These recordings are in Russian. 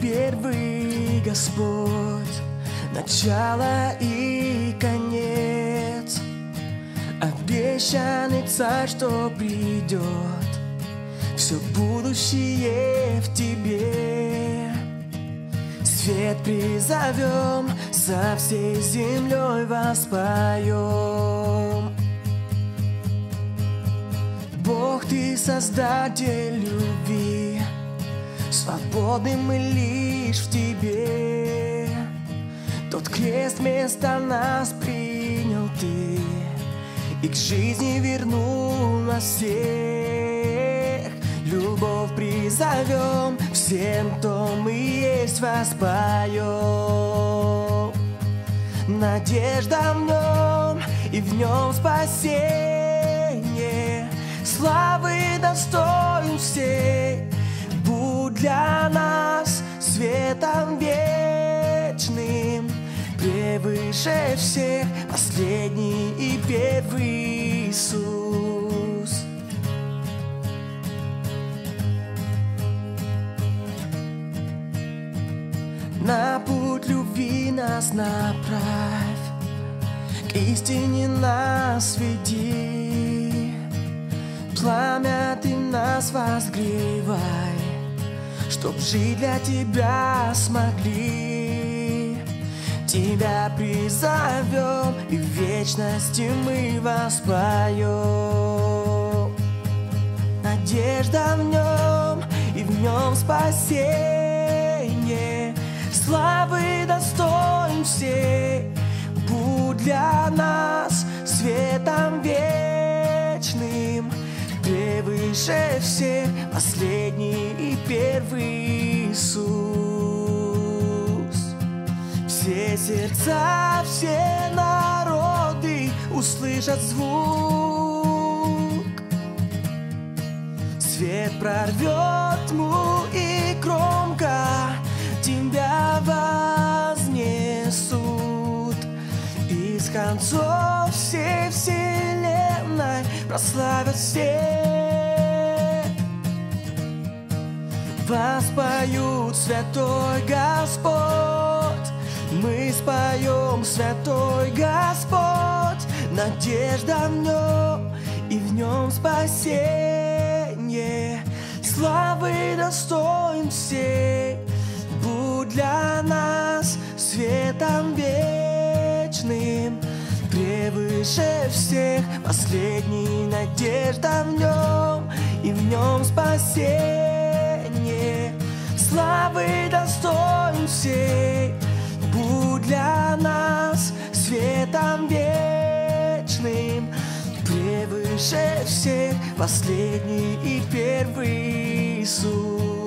Первый Господь, начало и конец, обещанный царь, что придет, все будущее в тебе. Свет призовем, со всей землей воспоем. Бог, Ты создатель любви, Свободны мы лишь в Тебе. Тот крест вместо нас принял Ты, И к жизни вернул нас всех. Любовь призовем, всем, кто мы есть, воспоем. Надежда в нем, и в нем спасение, Славы достоин всей, Для нас светом вечным, Превыше всех последний и первый Иисус. На путь любви нас направь, К истине нас веди, Пламя ты нас возгревай, Чтоб жить для тебя смогли. Тебя призовем, и в вечности мы воспоем. Надежда в нем, и в нем спасение, Славы достоин всей, Будь для нас светом вечным, Превыше всех последний и первый Иисус. Все сердца, все народы услышат звук. Свет прорвет тьму и громко тебя вознесут. Из концов всей вселенной прославят все. Воспоют святой Господь, мы споем святой Господь, надежда в нем и в нем спасение. Славы достоин всей, будь для нас светом вечным, превыше всех последний надежда в нем и в нем спасение. Славы достоин всей, будь для нас светом вечным, превыше всех последний и первый Иисус.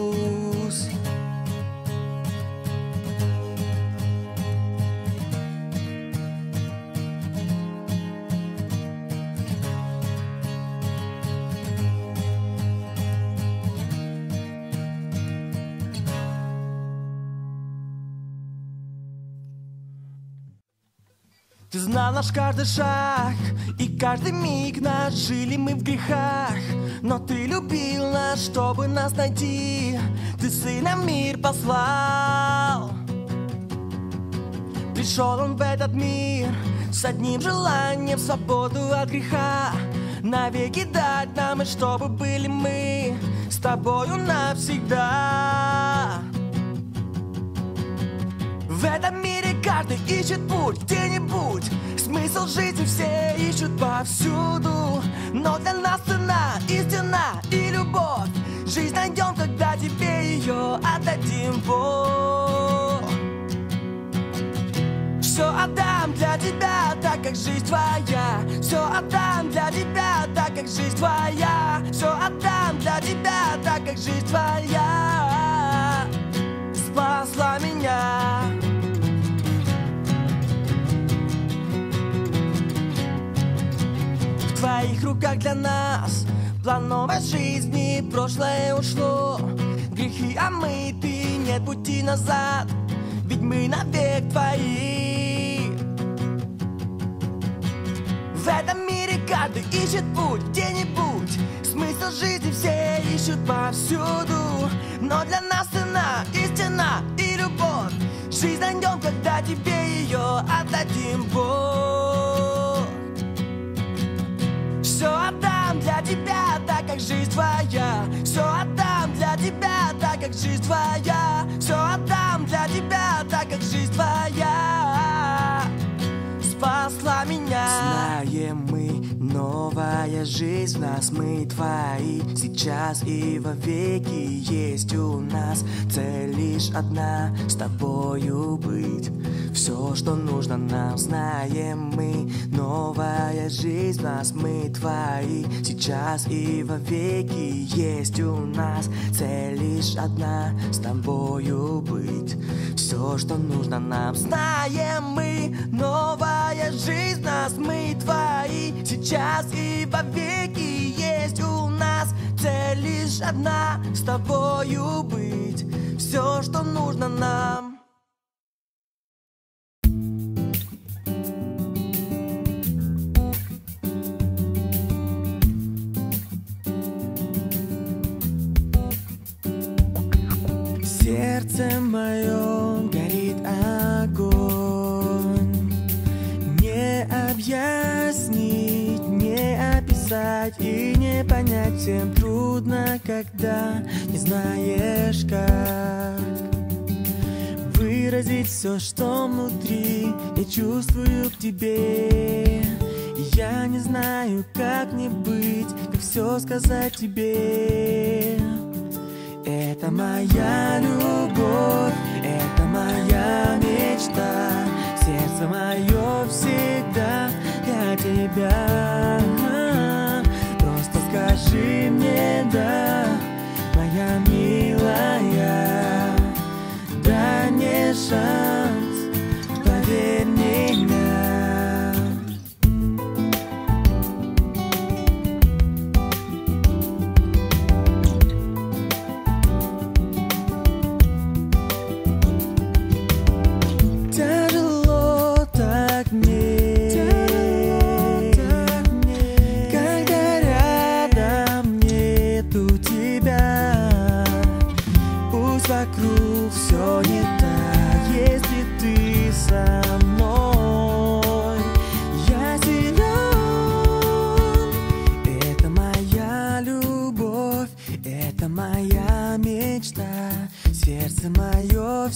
Ты знал наш каждый шаг и каждый миг наш жили мы в грехах. Но ты любил нас, чтобы нас найти. Ты сына мир послал. Пришел он в этот мир с одним желанием свободу от греха. Навеки дать нам, и чтобы были мы с тобою навсегда. В этом каждый ищет путь где-нибудь. Смысл жизни все ищут повсюду. Но для нас цена, истина и любовь. Жизнь найдем, когда тебе ее отдадим. Вот Все отдам для тебя, так как жизнь твоя. Все отдам для тебя, так как жизнь твоя. Все отдам для тебя, так как жизнь твоя. Спасла меня твоих руках для нас. План новой жизни, прошлое ушло. Грехи омыты, нет пути назад. Ведь мы навек твои. В этом мире каждый ищет путь где-нибудь. Смысл жизни все ищут повсюду. Но для нас цена, истина и любовь. Жизнь найдем, когда тебе ее отдадим. Бог Все отдам для тебя, так как жизнь твоя. Все отдам для тебя, так как жизнь твоя. Все отдам для тебя, так как жизнь твоя. Спасла меня. Знаем мы, новая жизнь в нас. Мы твои сейчас и вовеки Есть у нас. Цель лишь одна С тобою быть все, что нужно нам, знаем мы. Новая жизнь в нас, мы твои. Сейчас и вовеки есть у нас. Цель лишь одна, с тобою быть. Все, что нужно нам, знаем мы. Новая жизнь в нас, мы твои. Сейчас и вовеки есть у нас. Цель лишь одна, с тобою быть. Все, что нужно нам сердце моем горит огонь. Не объяснить, не описать и не понять Всем трудно, когда не знаешь как. Выразить все, что внутри я чувствую к тебе. Я не знаю, как мне быть, как все сказать тебе это моя любовь, это моя мечта. Сердце мое всегда для тебя. Просто скажи мне да, моя милая. Дай мне шанс,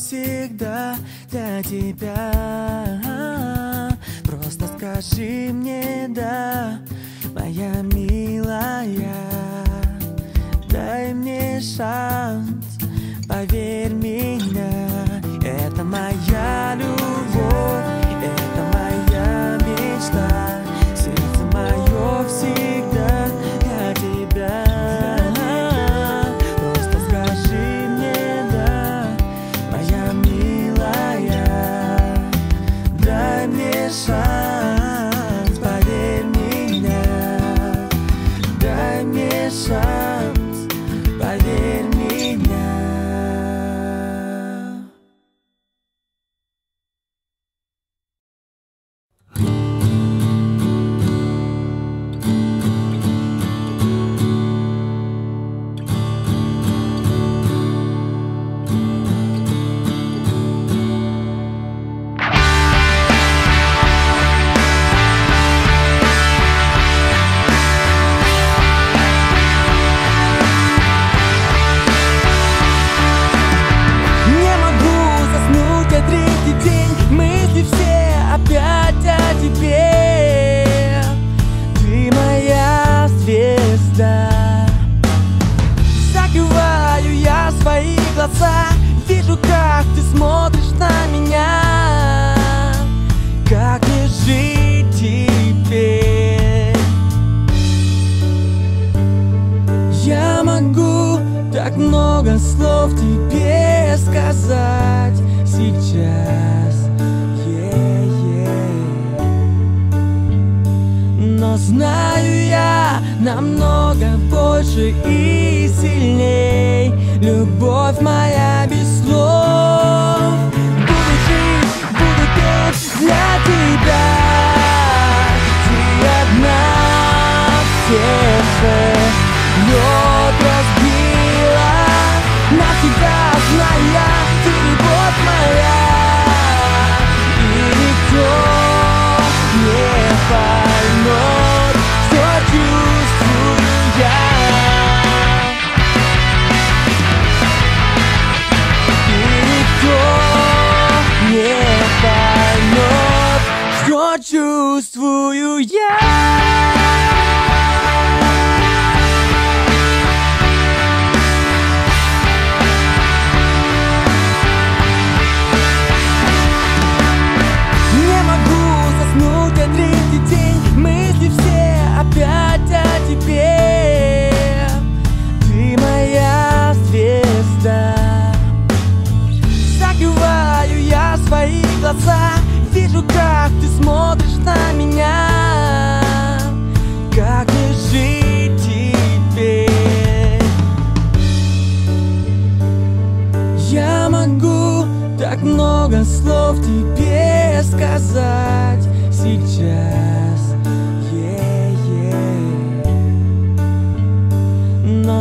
всегда для тебя. Просто скажи мне да, моя милая Дай мне шанс, Дай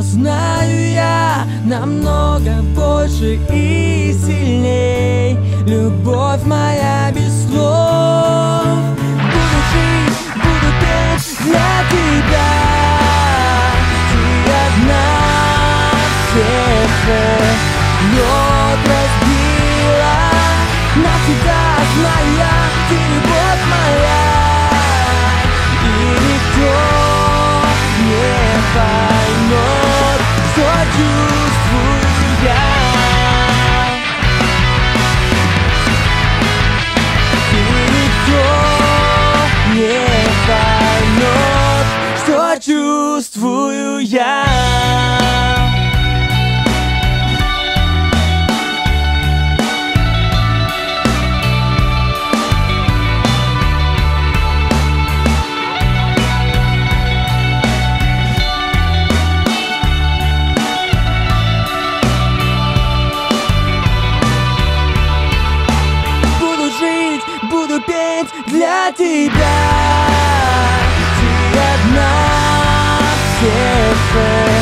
Знаю я намного больше и сильней. Любовь моя без слов. Буду жить, буду петь для тебя. Ты одна в сердце, но я. Буду жить, буду петь для тебя. сердце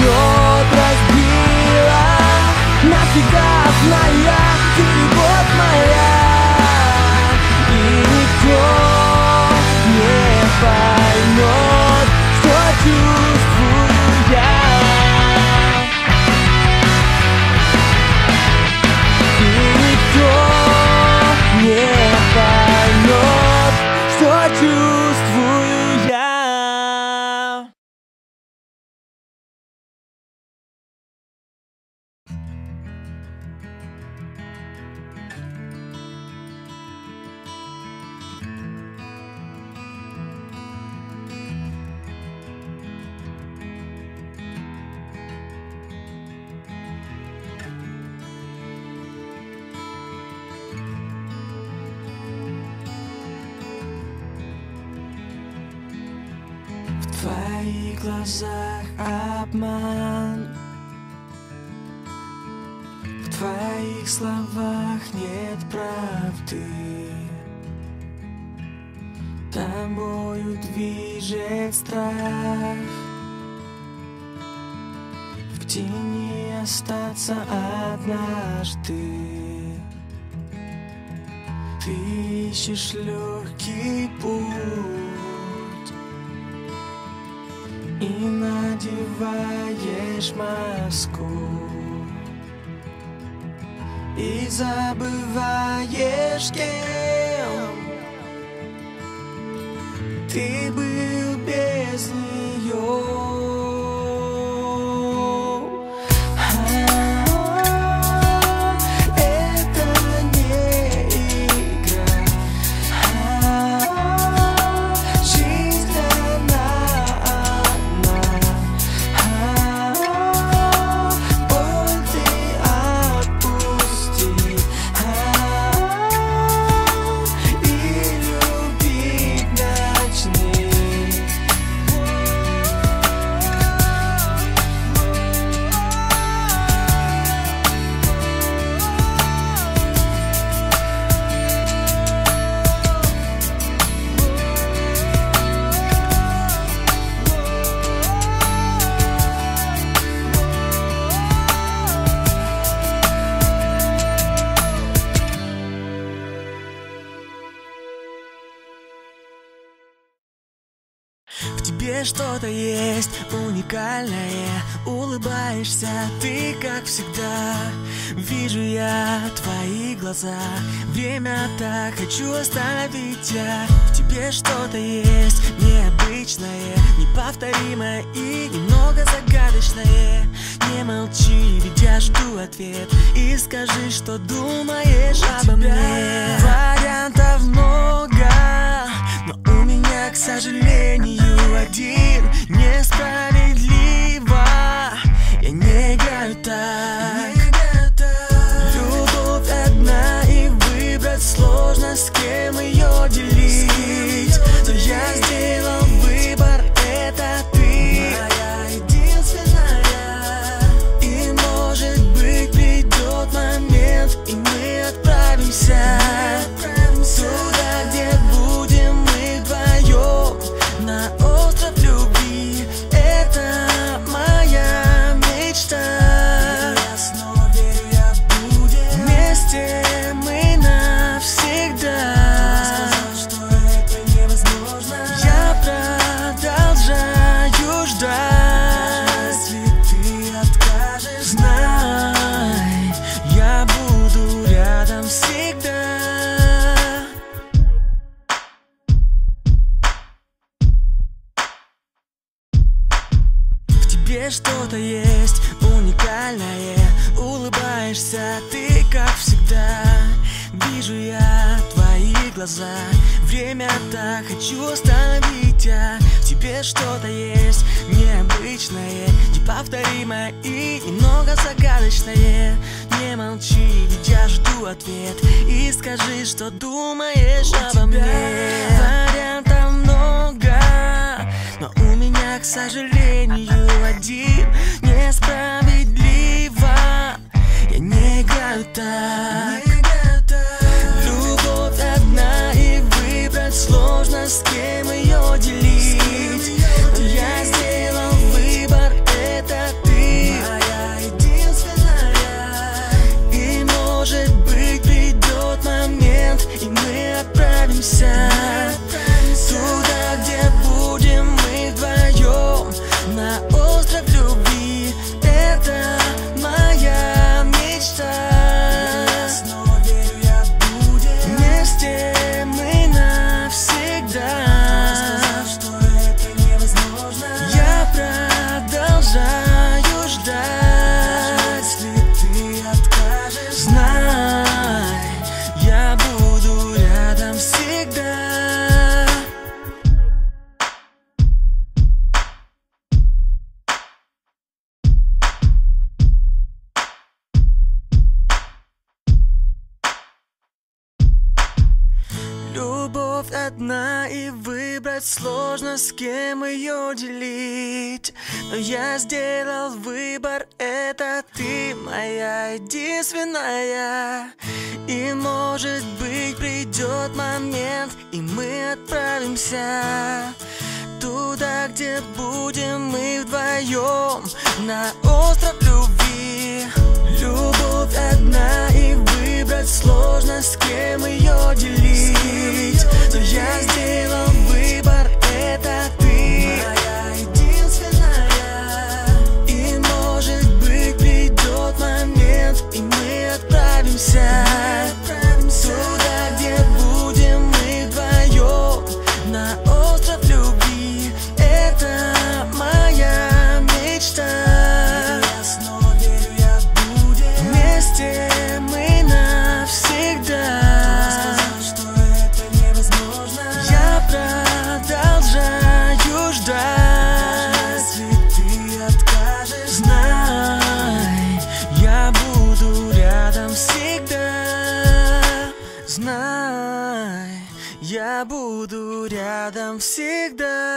Мед разбила навсегда зная scam. Хочу остановить я В тебе что-то есть необычное Неповторимое и немного загадочное. Не молчи, ведь я жду ответ. И скажи, что думаешь обо мне. Вариантов много Но у меня, к сожалению, один. Несправедливо есть необычное Неповторимое и немного загадочное. Не молчи, ведь я жду ответ. И скажи, что думаешь обо мне. Вариантов много но у меня, к сожалению, один Несправедливо. Я не играю так одна и выбрать сложно, с кем ее делить Но я сделал выбор, это ты моя единственная. И может быть придет момент, и мы отправимся Туда, где будем мы вдвоем На остров любви Любовь одна и выбрать сложно, с кем ее делить. Но я сделал выбор, это ты. И может быть придет момент, и мы отправимся рядом всегда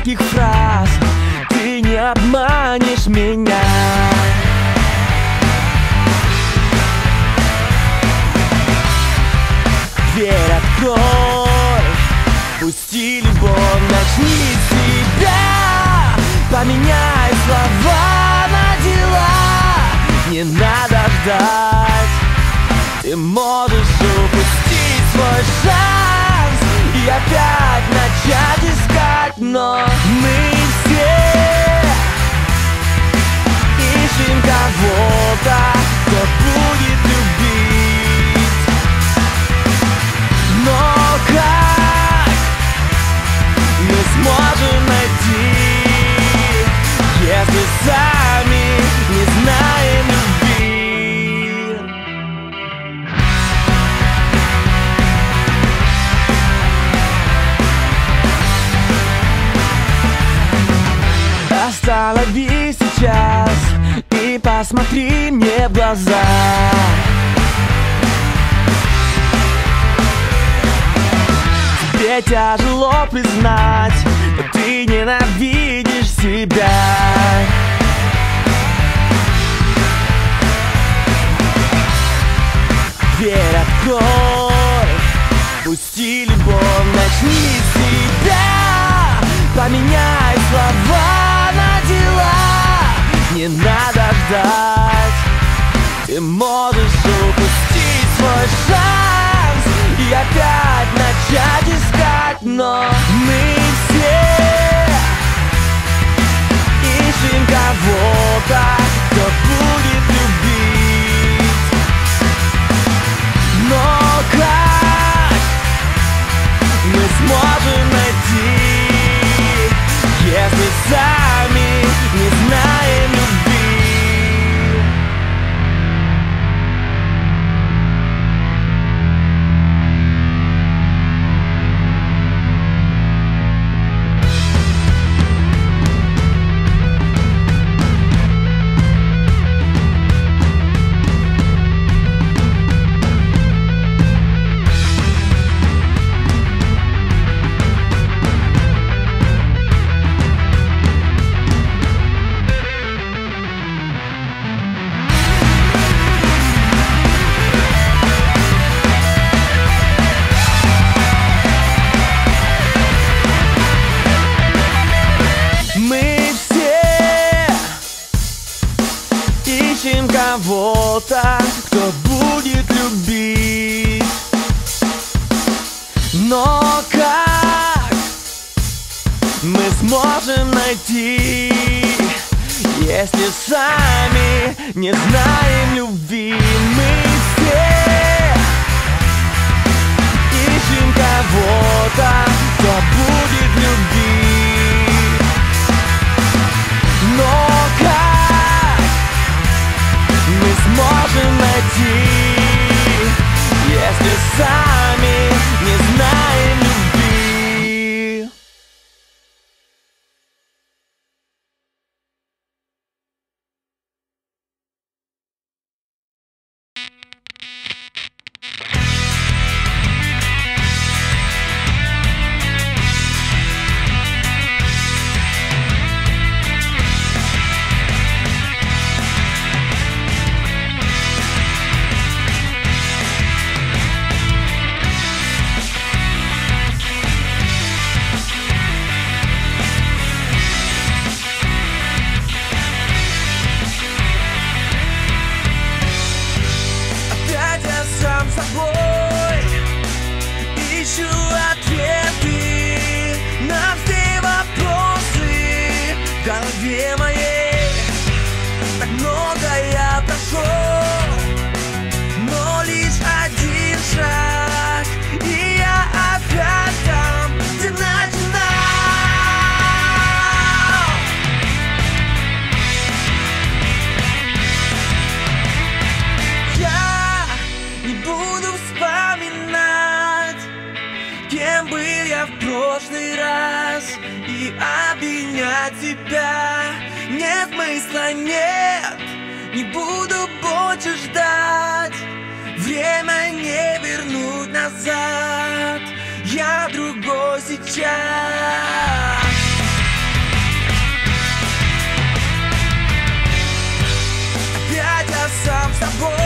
надо мелких фраз. Ты не обманешь меня. Дверь открой. Пусти любовь, начни себя. Поменяй слова на дела. Не надо ждать. Ты можешь упустить свой шанс. И опять начать искать Но мы все Ищем кого-то Кто будет любить. Но как мы сможем найти Если сами Остановись сейчас и посмотри мне в глаза. Тебе тяжело признать, но ты ненавидишь себя. Дверь открой, пусти любовь, начни себя. Поменяй слова дела, не надо ждать. Ты можешь упустить свой шанс И опять начать искать. Но мы все ищем кого-то Кто будет любить. Но как мы сможем найти Если сами тебя нет смысла, нет. Не буду больше ждать. Время не вернуть назад. Я другой сейчас. Опять я сам с тобой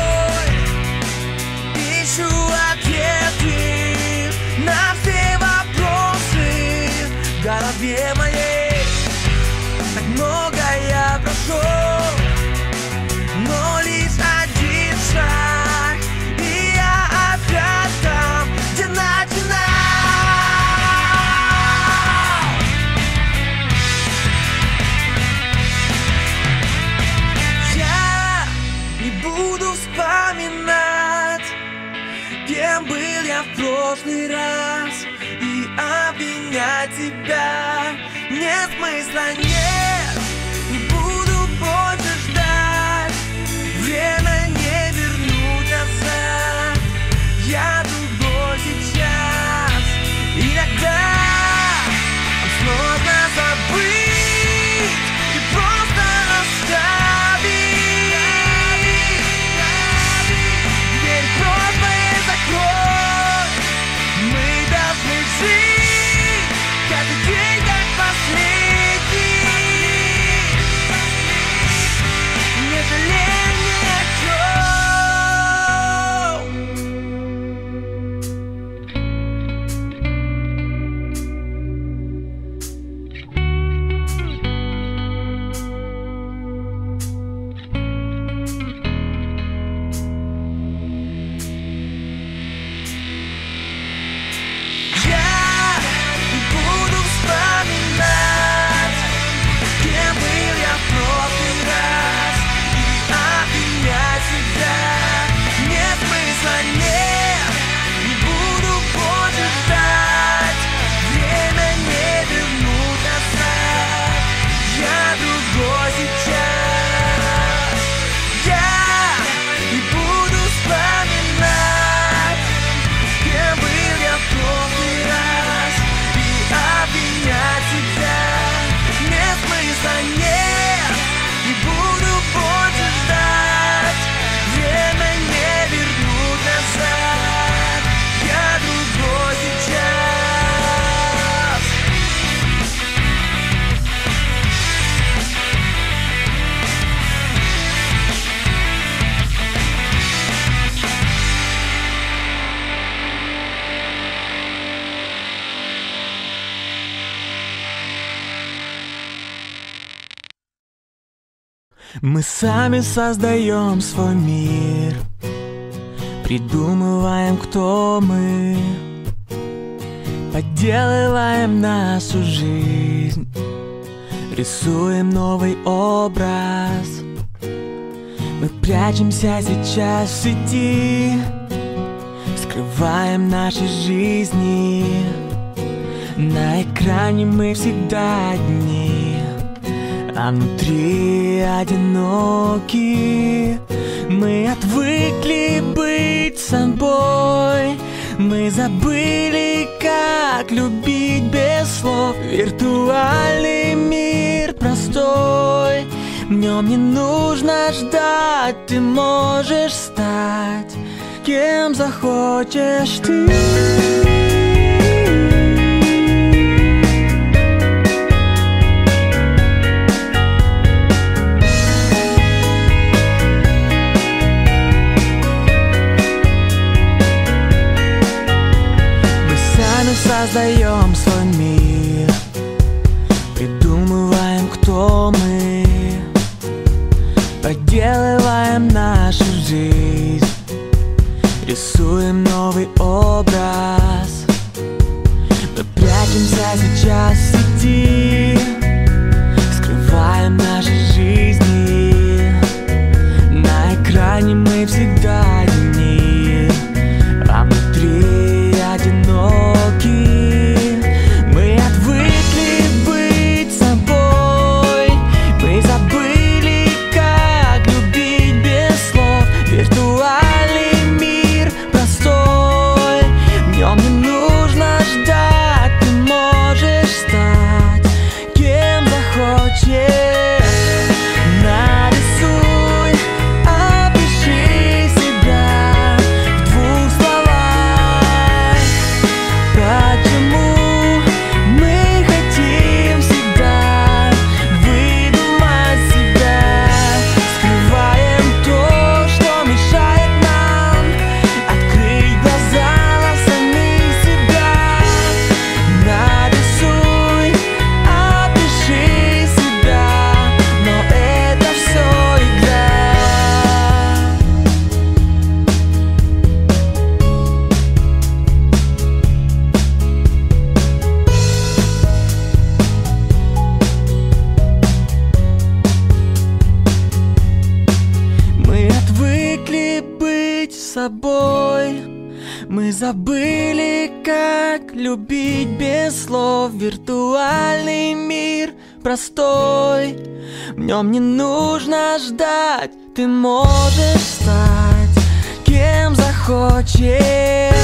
Мы сами создаем свой мир. Придумываем, кто мы. Подделываем нашу жизнь. Рисуем новый образ. Мы прячемся сейчас в сети. Скрываем наши жизни. На экране мы всегда одни а внутри одиноки. Мы отвыкли быть собой. Мы забыли, как любить без слов. Виртуальный мир простой. В нем не нужно ждать. Ты можешь стать Кем захочешь ты создаем свой мир. Придумываем, кто мы. Подделываем нашу жизнь. Рисуем новый образ. Мы прячемся сейчас любить без слов Виртуальный мир простой. В нем не нужно ждать Ты можешь стать кем захочешь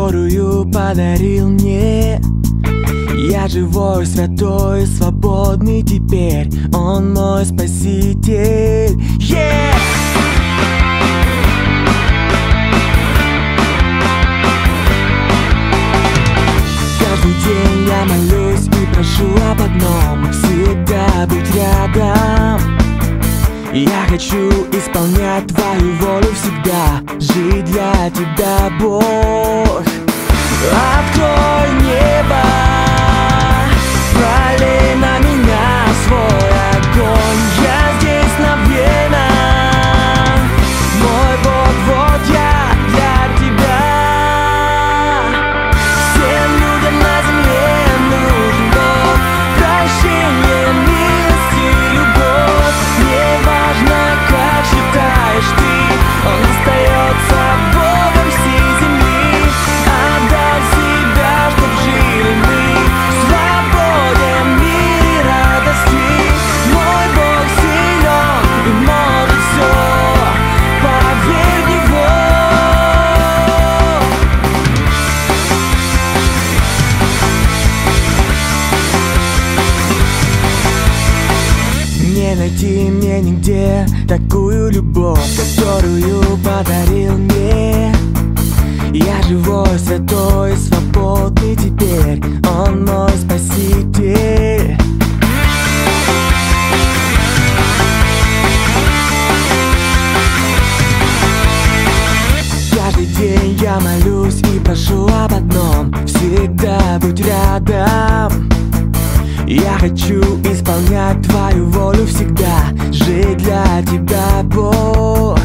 которую подарил мне. Я живой, святой, свободный теперь. Он мой спаситель. Yeah! Каждый день я молюсь и прошу об одном. Всегда быть рядом. Я хочу исполнять твою волю всегда. Жить для тебя, Бог. Открой небо, пролей на меня свой. хочу исполнять твою волю всегда Жить для тебя, Бог.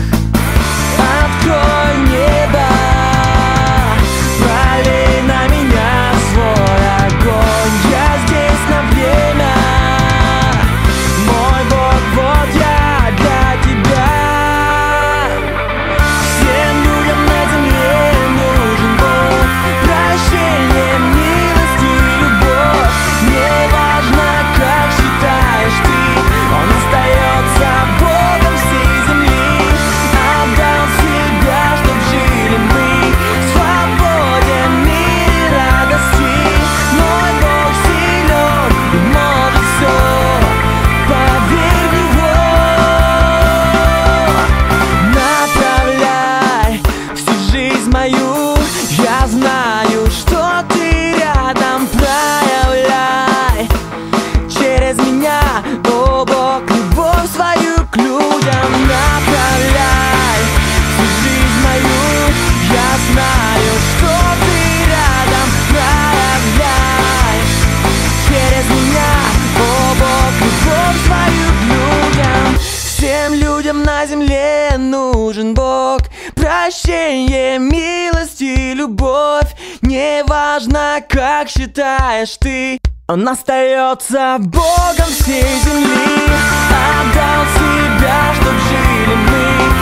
на земле нужен Бог. Прощение, милость и любовь. Неважно, как считаешь ты. Он остается Богом всей земли. Отдал себя, чтоб жили мы.